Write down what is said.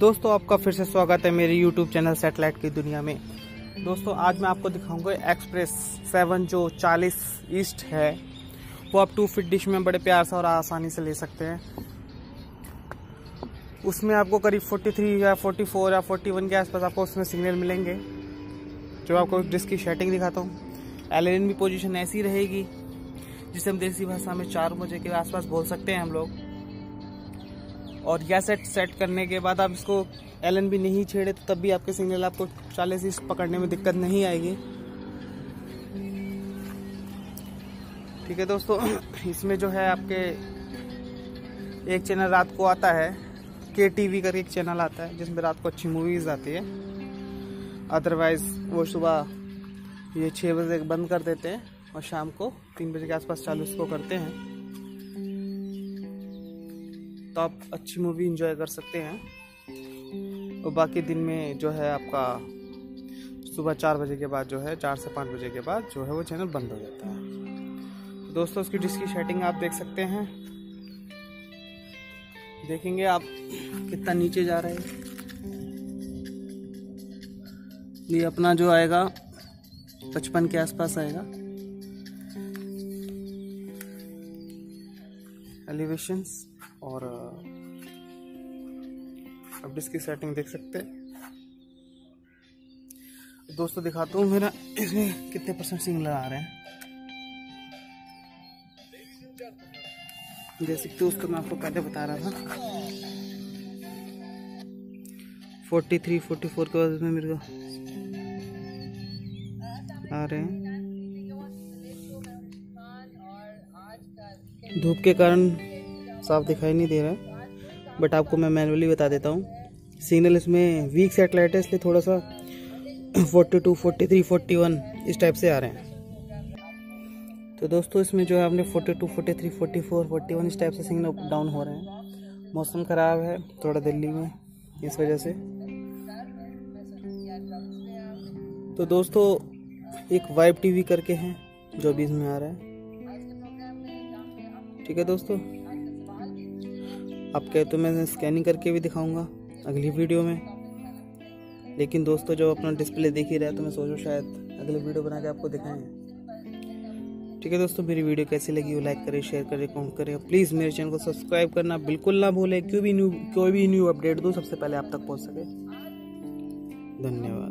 दोस्तों, आपका फिर से स्वागत है मेरे YouTube चैनल सेटेलाइट की दुनिया में। दोस्तों, आज मैं आपको दिखाऊँगा एक्सप्रेस सेवन जो 40 ईस्ट है, वो आप टू फिट डिश में बड़े प्यार से और आसानी से ले सकते हैं। उसमें आपको करीब 43 या 44 या 41 के आसपास आपको उसमें सिग्नल मिलेंगे। जो आपको डिस्क की शेटिंग दिखाता हूँ। एल भी पोजीशन ऐसी रहेगी, जिसे हम देसी भाषा में चार बजे के आसपास बोल सकते हैं हम लोग। और यह सेट करने के बाद आप इसको एल भी नहीं छेड़े तो तब भी आपके सिग्नल आपको चालीस ईस्ट पकड़ने में दिक्कत नहीं आएगी। ठीक है दोस्तों, इसमें जो है आपके एक चैनल रात को आता है के टी करके एक चैनल आता है, जिसमें रात को अच्छी मूवीज़ आती है। अदरवाइज़ वो सुबह ये छः बजे बंद कर देते हैं और शाम को तीन बजे के आसपास चालू इसको करते हैं। तो आप अच्छी मूवी इंजॉय कर सकते हैं। और बाकी दिन में जो है आपका सुबह चार बजे के बाद जो है, चार से पाँच बजे के बाद जो है वो चैनल बंद हो जाता है। तो दोस्तों, उसकी डिस्क की सेटिंग आप देख सकते हैं। देखेंगे आप कितना नीचे जा रहे हैं। ये अपना जो आएगा, पचपन के आसपास आएगा। एलिवेशंस और अब इसकी सेटिंग देख सकते हैं। दोस्तों दिखाता हूँ मेरा इसमें कितने परसेंट सिग्नल आ रहे हैं। देख सकते हो उसको मैं आपको पहले बता रहा था। 43, 44 के बाद में मेरे को आ रहे हैं। धूप के कारण साफ़ दिखाई नहीं दे रहा है। बट आपको मैं मैनुअली बता देता हूँ। सिग्नल इसमें वीक सेटेलाइट है इसलिए थोड़ा सा 42, 43, 41 इस टाइप से आ रहे हैं। तो दोस्तों इसमें जो है आपने 42, 43, 44, 41 इस टाइप से सिग्नल डाउन हो रहे हैं। मौसम ख़राब है थोड़ा दिल्ली में इस वजह से। तो दोस्तों एक वाइब टीवी करके हैं जो भी इसमें आ रहा है। ठीक है दोस्तों? आप कहे तो मैं स्कैनिंग करके भी दिखाऊँगा अगली वीडियो में। लेकिन दोस्तों, जब अपना डिस्प्ले देख ही रहा है तो मैं सोचो शायद अगली वीडियो बना के आपको दिखाएँ। ठीक है दोस्तों, मेरी वीडियो कैसी लगी हो लाइक करें शेयर करें कमेंट करें। प्लीज़ मेरे चैनल को सब्सक्राइब करना बिल्कुल ना भूलें, क्यों भी न्यू कोई भी न्यू अपडेट दूँ, सबसे पहले आप तक पहुँच सके। धन्यवाद।